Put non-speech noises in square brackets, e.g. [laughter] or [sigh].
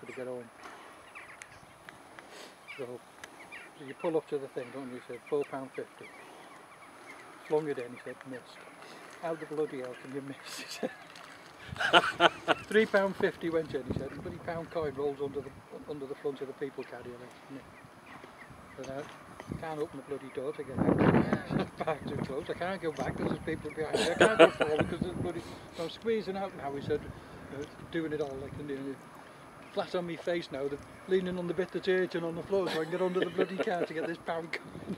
to get home. So, so you pull up to the thing, don't you? Said, £4.50. Flung it in, he said, missed. How the bloody hell can you miss? [laughs] He said. Three pound fifty went in, he said, and bloody pound coin rolls under the under the front of the people carrier. But I can't open the bloody door to get out. back too close. I can't go back because there's people behind me. I can't go forward because there's bloody. I'm squeezing out now. He said, uh, doing it all like it flat on my face now, leaning on the bit that's urgent on the floor so I can get under the bloody car to get this pound coin.